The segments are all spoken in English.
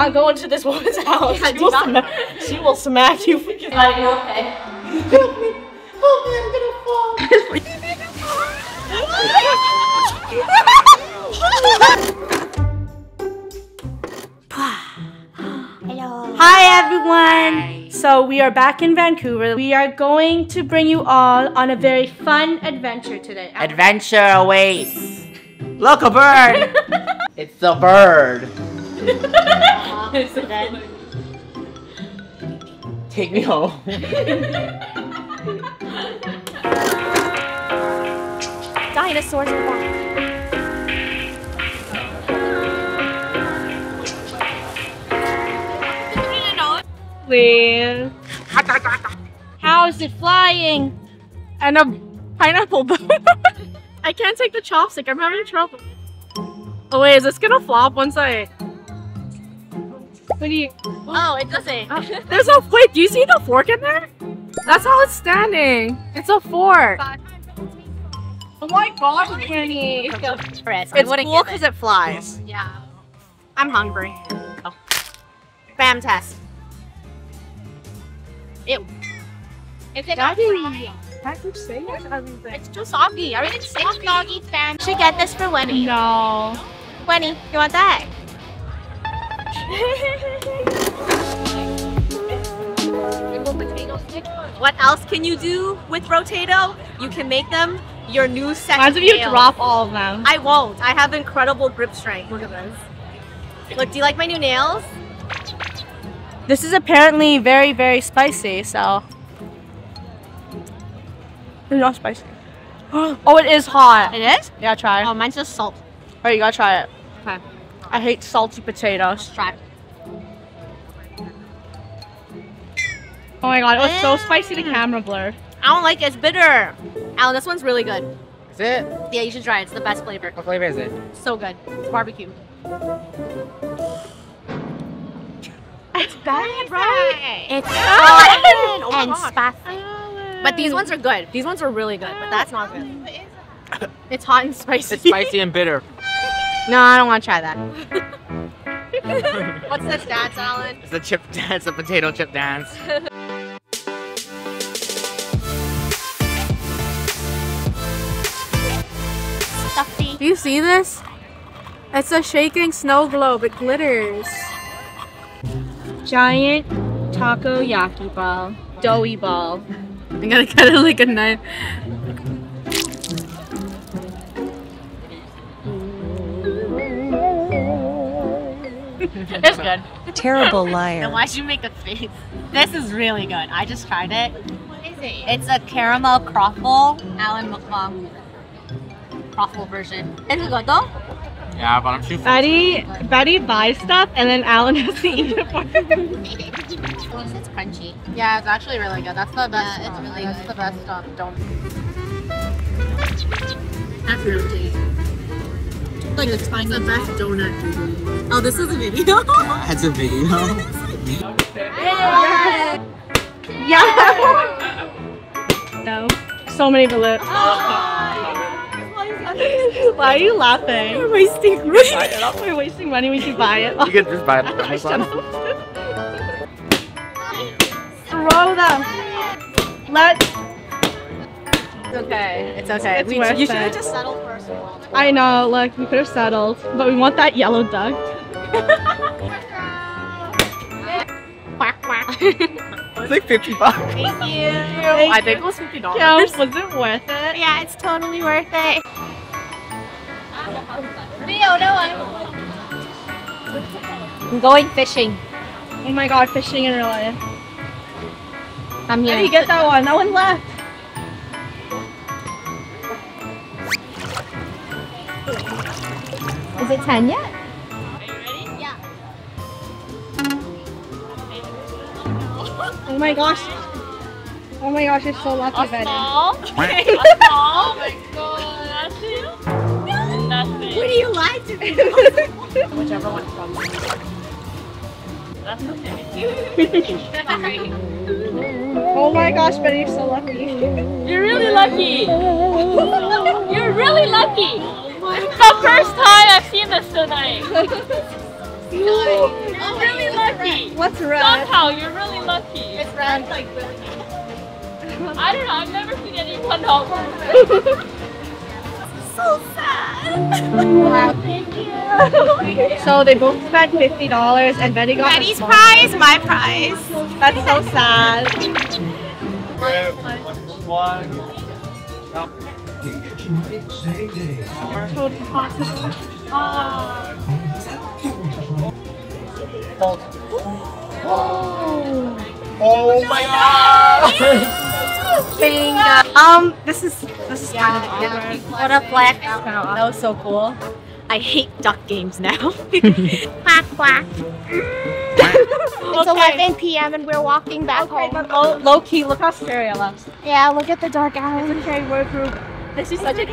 I'm going to this woman's house. Yeah, she, will not. smack, she will smack you. Are you okay? Help me! Help me! I'm gonna fall. Hello. Hi everyone! So we are back in Vancouver. We are going to bring you all on a very fun adventure today. Adventure awaits. Look, a bird. it's a bird. Take me home. Dinosaurs are back. Please. How is it flying? and a pineapple bone. I can't take the chopstick. I'm having trouble. Oh wait, is this gonna flop once I? What do you? Oh, it doesn't. Oh, there's a wait. Do you see the fork in there? That's how it's standing. It's a fork. Oh my gosh, Kenny. Risk. It's cool because it flies. Yeah. I'm hungry. Oh. Spam test. Ew. Is it Daddy. Daddy. It's It's too soggy. Everything's soggy. soggy spam. Should get this for Winnie. No. Winnie, you want that? What else can you do with Rotato? You can make them your new second Reminds of you nails. drop all of them. I won't. I have incredible grip strength. Look at this. Look, do you like my new nails? This is apparently very, very spicy, so. It's not spicy. Oh, it is hot. It is? Yeah, try. Oh, mine's just salt. Alright, you gotta try it. Okay. I hate salty potatoes. Try. Oh my god, it was so mm. spicy the camera blurred. I don't like it. It's bitter. Alan, this one's really good. Is it? Yeah, you should try it. It's the best flavor. What flavor is it? So good. It's barbecue. It's bad, right? It's Oh hot and God. spicy. But these ones are good. These ones are really good, but that's not good. It's hot and spicy. It's spicy and bitter. No, I don't want to try that. What's this dance, Alan? It's a chip dance, a potato chip dance. Stuffy. Do you see this? It's a shaking snow globe. It glitters. Giant takoyaki ball. Doughy ball. I'm gonna cut it like a knife. It's good. Terrible Then liar. why'd you make a face? This is really good. I just tried it. What is it? It's a caramel croffle, Alan mukbang croffle version. It's good though. Yeah, but I'm too full. Betty, Betty buys stuff and then Alan has to eat it for her. It's crunchy. Yeah, it's actually really good. That's the best. Yeah, it's um, really That's good. the best um, donut. That's really tasty. Like it's fine. The best donut. Oh, this is a video. That's a video. Yeah. No. So many bullets. Why are you laughing? We're wasting money. We're wasting money. We should buy it. you can just buy it on Amazon. Throw them. Let. It's okay. It's okay. It's we, worth you should have just settled first of all. I know. Look, we could have settled, but we want that yellow duck. Quack quack. It's like 50 bucks. Thank you. I think it was fifty dollars. Yeah, was it worth it? yeah, it's totally worth it. Leo, no one. I'm going fishing. Oh my god, fishing in real life. I'm Did here. you get that one? That one left. Is it 10 yet? Oh my gosh. Oh my gosh, you're so lucky, Betty. Oh what do you like to do? Whichever one comes. That's okay. oh my gosh, Betty, you're so lucky. You're really lucky. You're really lucky. It's the first time I've seen this tonight. You're really lucky. What's red? Somehow you're really lucky. It's red. Like really. I don't know. I've never seen anyone dollar. So sad. So they both spent fifty dollars, and Betty got Betty's prize, my prize. That's so sad. Oh oh my god! Bingo! Um, this is this is kind of awkward. What a black flex. That was so cool. I hate duck games now. quack quack. It's 11 p.m. and we're walking back Okay, home. low, low key, look how scary it looks. Yeah, look at the dark alley. Okay, we're group. This is such a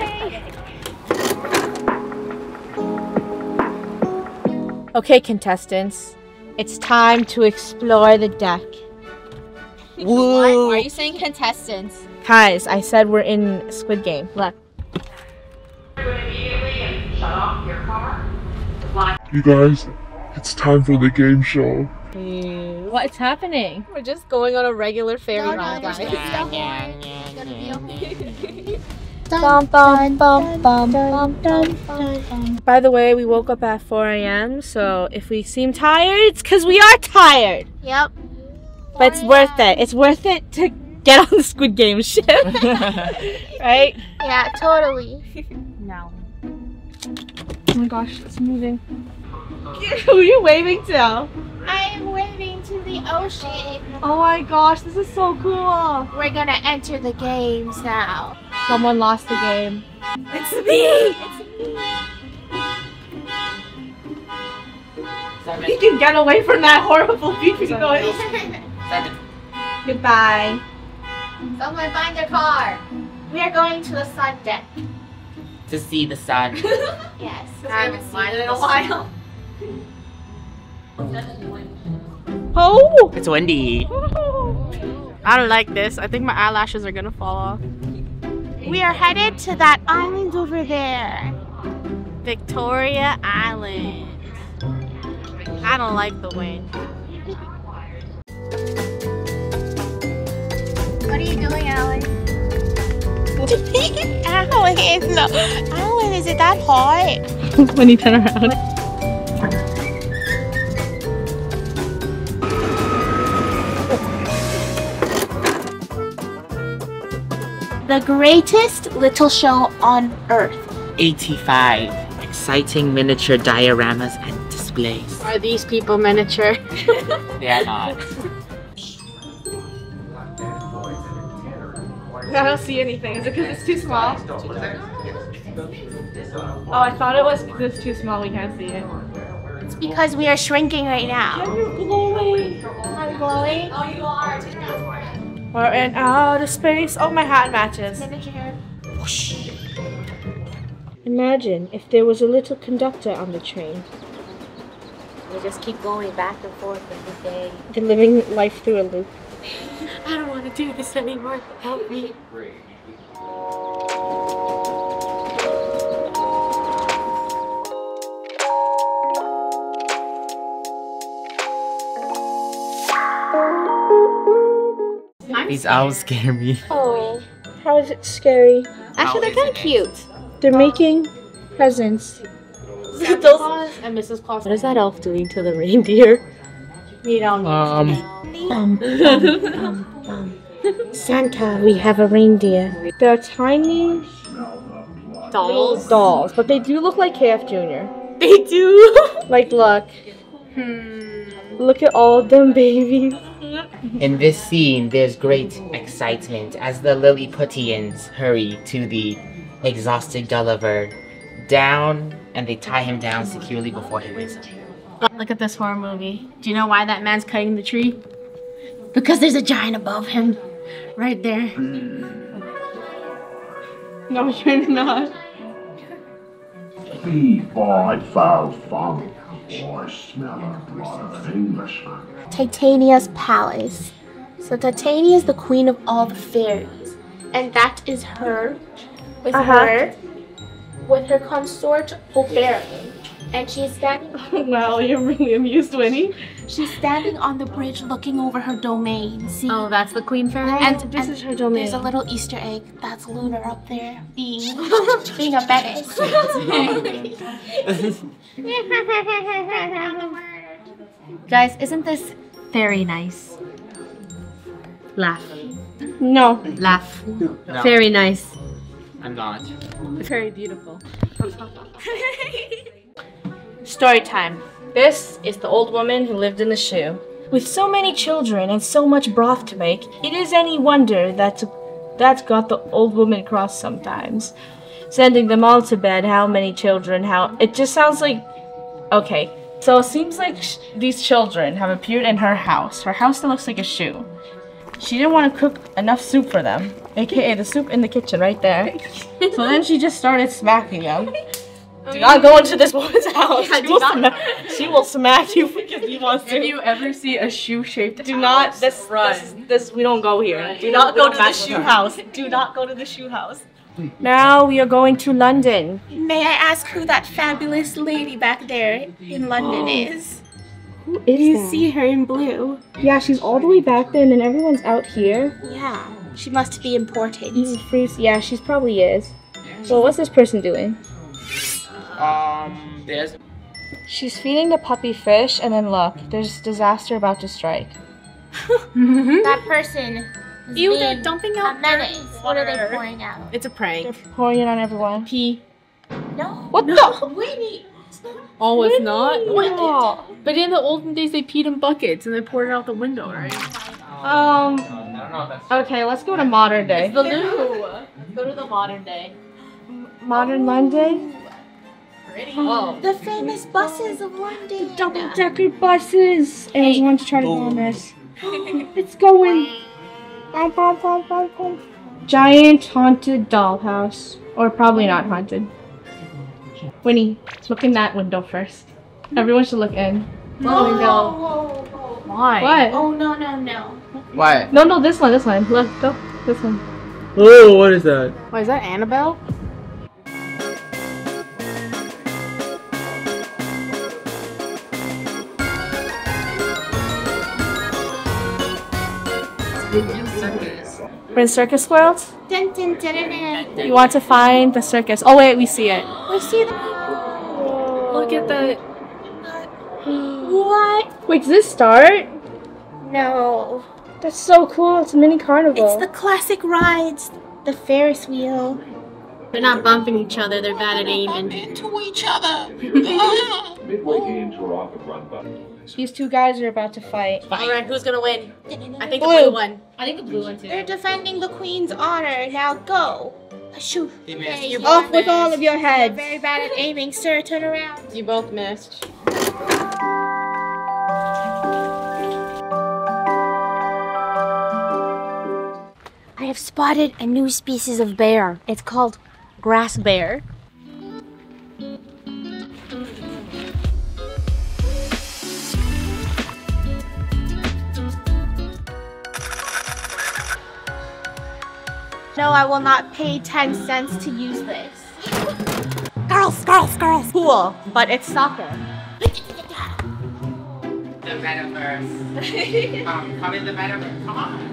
Okay, contestants, it's time to explore the deck. Why are you saying contestants? Guys, I said we're in Squid Game. Look. You guys, it's time for the game show. What's happening? We're just going on a regular ferry No, no, ride, there's guys. By the way, we woke up at 4 a.m., so if we seem tired, it's because we are tired. Yep. But it's worth it. It's worth it to get on the Squid Game ship. right? Yeah, totally. No. Oh my gosh, it's moving. Who are you waving to? I'm waving to the ocean. Oh my gosh, this is so cool. We're gonna enter the games now. Someone lost the game. It's me. It's me! You can get away from that horrible beeping noise. Seven. Goodbye. Someone find their car. We are going to the sun deck. To see the sun. Yes. I haven't seen it in a while. Oh! It's windy. I don't like this. I think my eyelashes are gonna fall off. We are headed to that island over there. Victoria Island. I don't like the wind. What are you doing, Alan? Alan is no. Alan, is it that hot? when you turn around. The greatest little show on earth. 85. Exciting miniature dioramas and displays. Are these people miniature? They are not. I don't see anything. Is it because it's too small? Oh, I thought it was because it's too small. We can't see it. It's because we are shrinking right now. You're glowing. I'm glowing. Oh, We're in outer space. Oh, my hat matches. Miniature. Imagine if there was a little conductor on the train, We just keep going back and forth every day. Living life through a loop. I don't want to do this anymore. Help me. These owls scare me. Oh, how is it scary? Actually, they're kind of cute. They're making presents. Santa Claus and Mrs. Claus. What is that elf doing to the reindeer? You don't um, um, um, um, Santa, we have a reindeer. They're tiny dolls. dolls, but they do look like KF Jr. They do. Like, look. Look at all of them babies. in this scene, there's great excitement as the Lilliputians hurry to the exhausted Gulliver down, and they tie him down securely before he wakes up. Look at this horror movie. Do you know why that man's cutting the tree? Because there's a giant above him. Right there. No, you're not. Fee, fi, foul, fum. Oh, I smell a lot Englishman. Titania's palace. So Titania is the queen of all the fairies, and that is her with Uh-huh. her with her consort Oberon. And she's standing wow, you're really amused, Winnie. she's standing on the bridge looking over her domain. See? Oh, that's the queen fairy. and this and is her domain. There's a little Easter egg. That's Lunar up there being being a menace. Guys, isn't this very nice? Laugh. No. Laugh. No, Very nice. I'm not. Very beautiful. Story time. This is the old woman who lived in the shoe. With so many children and so much broth to make, it is any wonder that that's got the old woman cross sometimes. Sending them all to bed, how many children, how. It just sounds like. Okay. So it seems like sh- these children have appeared in her house. Her house that looks like a shoe. She didn't want to cook enough soup for them, aka the soup in the kitchen right there. so then she just started smacking them. Oh, do not go into this woman's house. she, will smack, she will smack you because you want to. If you ever see a shoe-shaped do not this, this this we don't go here. Do not go to the shoe house. Do not go to the shoe house. Now we are going to London. May I ask who that fabulous lady back there in London is? Who is You see her in blue. Yeah, she's all the way back then and everyone's out here. Yeah, she must be important. Even Freeze, yeah, she's probably is. Well, what's this person doing? Um, there's She's feeding the puppy fish, and then look, there's disaster about to strike. That person. Is Ew, they're being dumping a out menace. their What are they water. pouring out? It's a prank. They're pouring it on everyone. Pee. No. What the? Winnie. Oh, it's not? What? But in the olden days, they peed in buckets and they poured it out the window, right? Um. I don't know if that's. Okay, let's go to modern day. The loo. Go to the modern day. Modern London. Oh. The famous buses of London. The Double decker buses. I always wanted to try to go on this. it's going. Giant haunted dollhouse. Or probably not haunted. Winnie, look in that window first. Everyone should look in. Oh, whoa, whoa. Why? What? oh no no no. What? No, no, this one, this one. Look, go. This one. Oh, what is that? Why is that Annabelle? We're in Circus World. Dun, dun, dun, dun, dun. You want to find the circus. Oh, wait, we see it. We see the. Look at the. What? Wait, does this start? No. That's so cool. It's a mini carnival. It's the classic rides. The Ferris wheel. They're not bumping each other, they're bad at aiming. Midway oh. games were often run by These two guys are about to fight. Alright, who's gonna win? I think the Blue. blue one. I think the blue one too. They're defending the queen's honor. Now go. Shoo. He missed. You're Off with all of your You're very bad at aiming, sir. Turn around. You both missed. I have spotted a new species of bear. It's called grass bear. No, I will not pay 10 cents to use this. Girls, girls, girls. Cool, but it's soccer. The metaverse. um, come in the metaverse. Come on.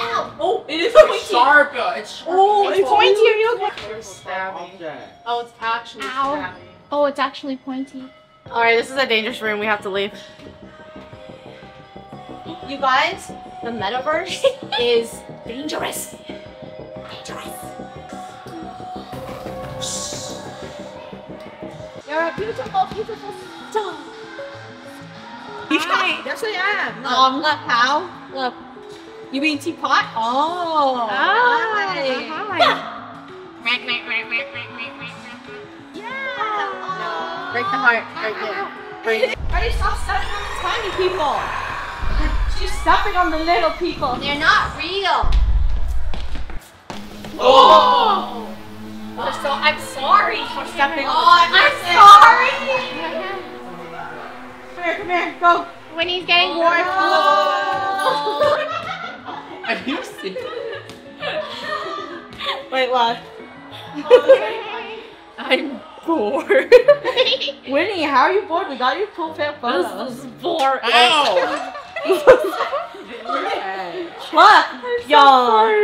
Oh, it is It's sharp. It's sharp. Oh, it's pointy. Are you okay? Object. Oh, it's actually Ow. snappy. Oh, it's actually pointy. Alright, this is a dangerous room. We have to leave. You guys, the metaverse is dangerous. Dangerous. You're a beautiful, beautiful star. Hi, yes I am. Um, look how? Look. You mean teapot? Oh. Hi. Yeah. Break the heart right there. Break. Ready, stop stepping on the tiny people. She's stepping on the little people. They're not real. Oh! oh so I'm sorry. For stepping Oh, on the oh, I'm sorry. Come here, come here, go. Winnie's getting warm. Are you serious? Wait, what? I'm bored. Winnie, how are you bored? We got you full fit photos. This is boring. Ow! Look, y'all.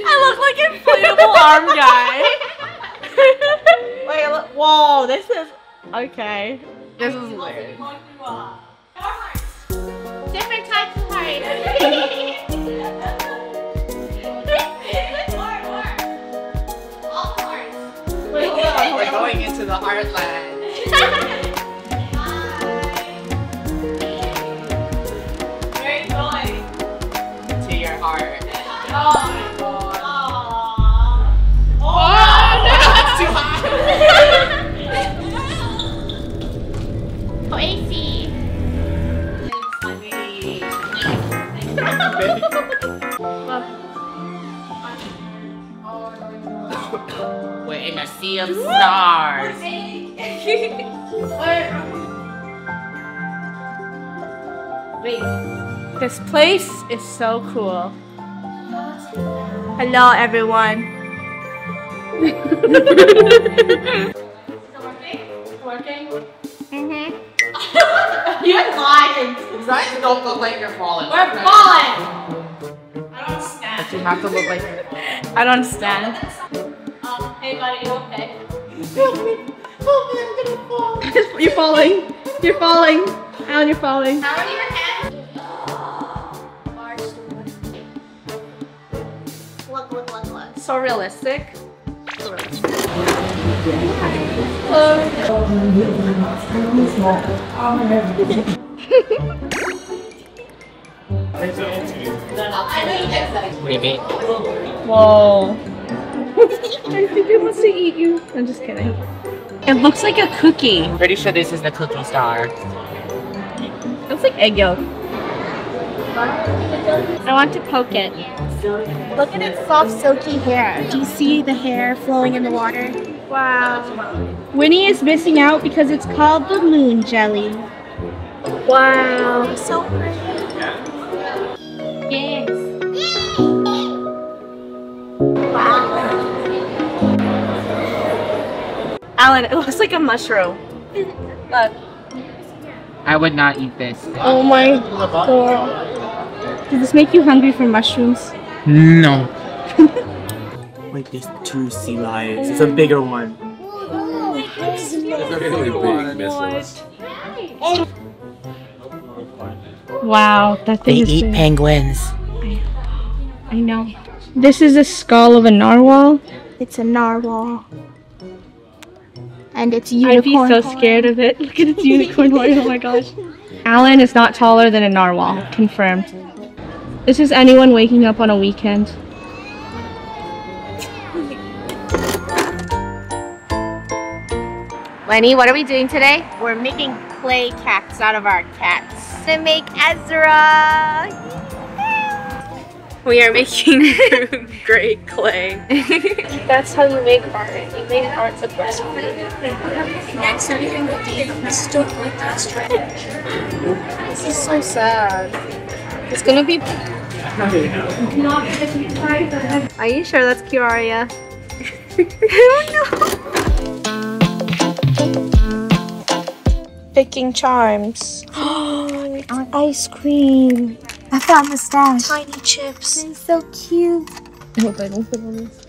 I look like inflatable arm guy. Wait, look. Whoa, this is okay. This is weird. Different types of hearts. Wait, hold We're going into the heartland. Where in a sea of stars. This place is so cool. Hello, everyone. Mm-hmm. You're lying. Guys, don't look like you're falling. We're falling. But you have to look like I don't understand. Hey buddy, you okay? You're falling. You're falling. Alan, you're falling. How are your hands? Look, look, look, look. So realistic. Maybe. Whoa. I think it wants to eat you. I'm just kidding. It looks like a cookie. I'm Pretty sure this is the cookie star. It looks like egg yolk. I want to poke it. Look at its soft, silky hair. Do you see the hair flowing in the water? Wow. Winnie is missing out because it's called the moon jelly. Wow. So pretty. Alan, it looks like a mushroom. Look. I would not eat this. Oh my god. Does this make you hungry for mushrooms? No. Like there's two sea lions. It's a bigger one. Wow, that They thing is eat big. penguins. I know. This is a skull of a narwhal. It's a narwhal. And it's I'd be so horn. scared of it. Look at its unicorn horn. Oh my gosh. Alan is not taller than a narwhal. Confirmed. This is anyone waking up on a weekend. Lenny, what are we doing today? We're making clay cats out of our cats. To make Ezra. We are making great clay. That's how you make art. You make art the best way. Next, everything will be crystal like texture. This is so sad. It's gonna be. Are you sure that's Kiaria? Oh, Picking charms. it's ice cream. I found the stash. Tiny chips. They're so cute. I hope I don't put on this.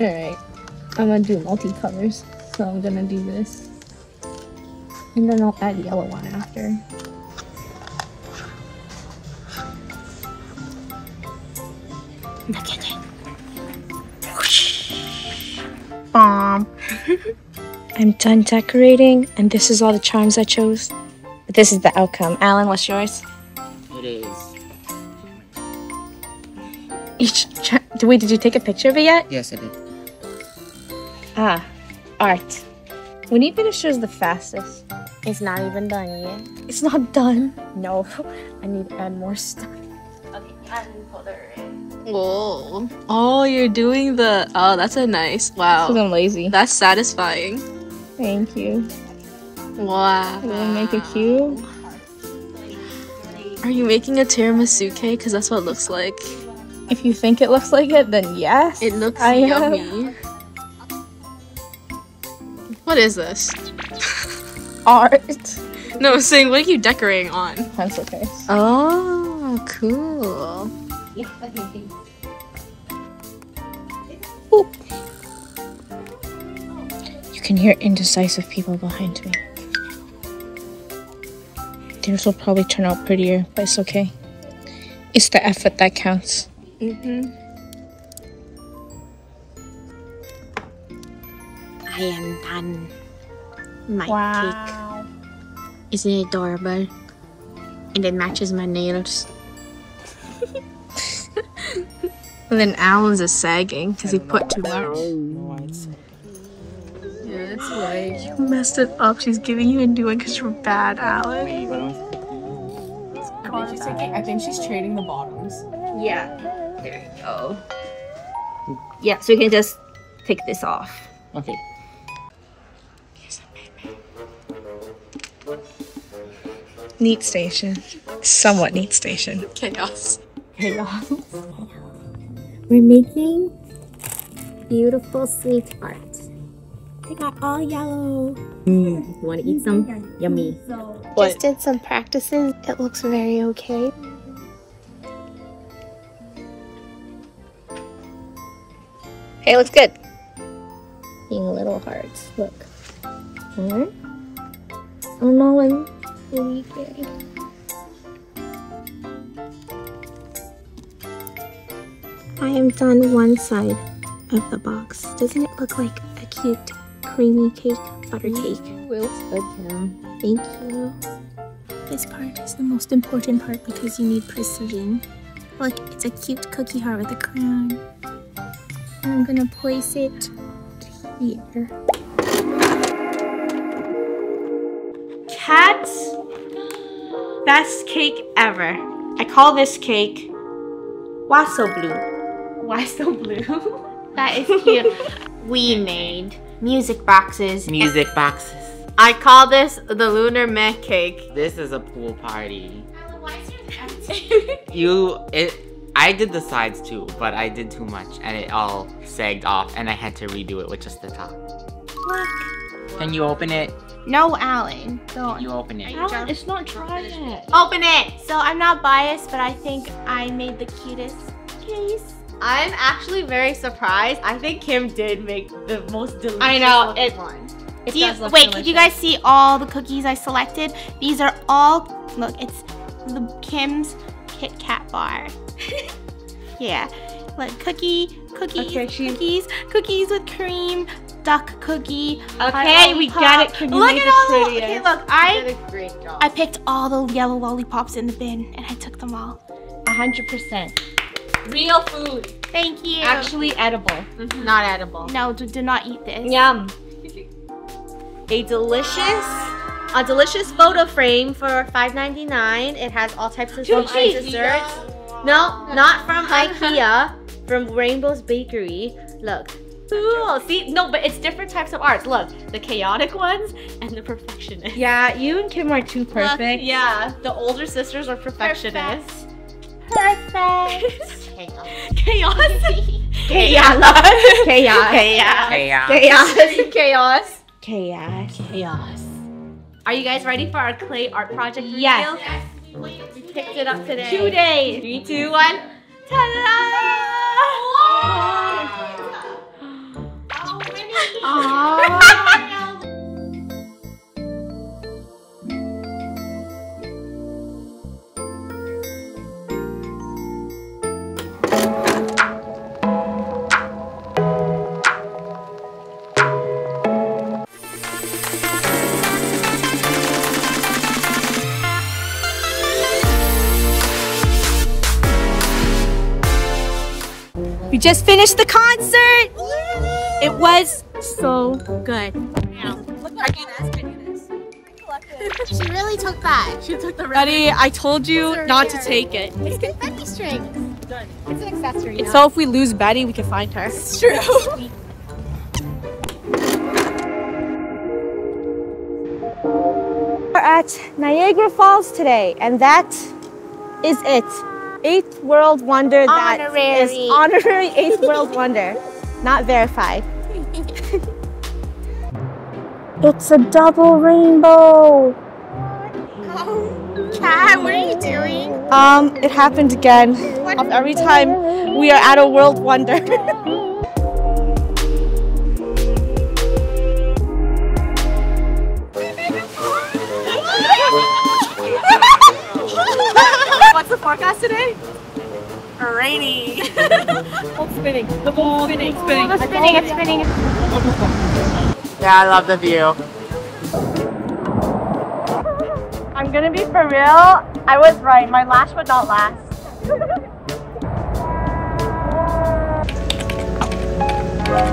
Alright. I'm gonna do multicolors. So I'm gonna do this. And then I'll add yellow one after. Bomb. I'm done decorating, and this is all the charms I chose. But this is the outcome. Alan, what's yours? It is. Each char- Wait, did you take a picture of it yet? Yes, I did. Ah, art. When you finish yours the fastest. It's not even done yet. It's not done. No, I need to add more stuff. Whoa. Oh, you're doing the. Oh, that's a nice. Wow. Because I'm lazy. That's satisfying. Thank you. Wow. You want to make a cube? Are you making a tiramisu cake? Because that's what it looks like. If you think it looks like it, then yes. It looks I am. yummy. What is this? Art. No, I'm saying, what are you decorating on? Pencil case. Oh, cool. You can hear indecisive people behind me. Theirs will probably turn out prettier, but it's okay. It's the effort that counts. Mm-hmm. I am done. My Wow. cake. Isn't it adorable? And it matches my nails. And then Alan's is sagging because he put too much. Yeah, it's like. You messed it up. She's giving you a new one because you're bad, Alan. I think she's taking. I think she's trading the bottoms. Yeah. There you go. Yeah, so you can just take this off. Okay. Neat station. Somewhat neat station. Chaos. Chaos. We're making beautiful sweet art. They got all yellow. Mm, you want to eat some? Yummy. What? did some practices. It looks very okay. Hey, looks good. Being little hearts. Look. Alright. Oh no, I'm really good. I am done one side of the box. Doesn't it look like a cute creamy cake, butter cake? It looks good, Thank you. This part is the most important part because you need precision. Look, it's a cute cookie heart with a crown. I'm gonna place it here. Cat's best cake ever. I call this cake Why so blue? Why so blue? That is cute. we made music boxes. Music boxes. I call this the lunar meh cake. This is a pool party. You it I did the sides too, but I did too much and it all sagged off and I had to redo it with just the top. Look. Can you open it? No, Alan. Don't. You open it. Alan, it's not dry yet. Open it! So I'm not biased, but I think I made the cutest case. I'm actually very surprised. I think Kim did make the most delicious I know, it- one. It you- does look wait, can you guys see all the cookies I selected? These are all, look, it's the Kim's Kit Kat bar. yeah, like cookie, cookies, Okay, she- cookies, cookies with cream, duck cookie. Okay, we got it. Can you look make at it all the, okay, look, I, a great job. I picked all the yellow lollipops in the bin and I took them all. 100%. Real food. Thank you. Actually edible. Mm-hmm. not edible. No, do, do not eat this. Yum. a delicious a delicious photo frame for $5.99. It has all types of cheap. desserts. No, not from IKEA, from Rainbow's Bakery. Look. Cool. See, no, but it's different types of arts. Look, the chaotic ones and the perfectionist. Yeah, you and Kim are too perfect. Yeah, the older sisters are perfectionists. Perfect. Chaos. Chaos. Chaos. Chaos. Chaos. Chaos. Chaos. Chaos. Are you guys ready for our clay art project reveal? Yes. We picked it up today. Two days. Three, two, one. Ta-da! We just finished the concert! It was so good. She really took that. She took the Ready? I told you not to take it. It's confetti strings. It's an accessory. It's so if we lose Betty, we can find her. It's true. We're at Niagara Falls today, and that is it. Eighth world wonder that is Honorary. honorary eighth world wonder. Not verified. it's a double rainbow. Cat, what are you doing? Um, it happened again. Every time we are at a world wonder. the forecast today? Rainy. it's spinning. The ball spinning. spinning. It's spinning. It's spinning. Yeah, I love the view. I'm gonna be for real. I was right. My lash would not last.